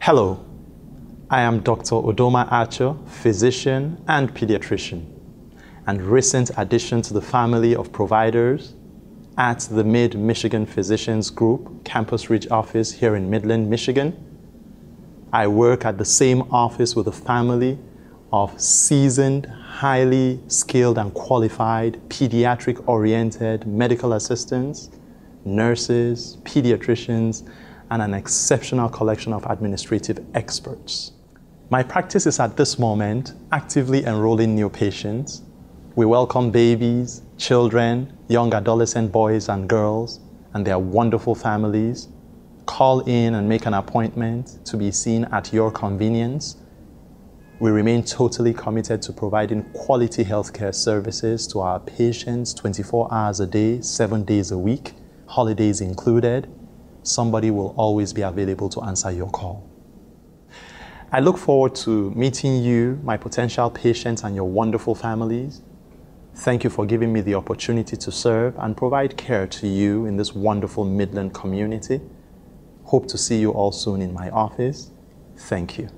Hello, I am Dr. Odoma Achor, physician and pediatrician, and recent addition to the family of providers at the Mid Michigan Physicians Group Campus Ridge office here in Midland, Michigan. I work at the same office with a family of seasoned, highly skilled and qualified pediatric oriented medical assistants, nurses, pediatricians, and an exceptional collection of administrative experts. My practice is at this moment actively enrolling new patients. We welcome babies, children, young adolescent boys and girls, and their wonderful families. Call in and make an appointment to be seen at your convenience we remain totally committed to providing quality healthcare services to our patients 24 hours a day, seven days a week, holidays included. Somebody will always be available to answer your call. I look forward to meeting you, my potential patients, and your wonderful families. Thank you for giving me the opportunity to serve and provide care to you in this wonderful Midland community. Hope to see you all soon in my office. Thank you.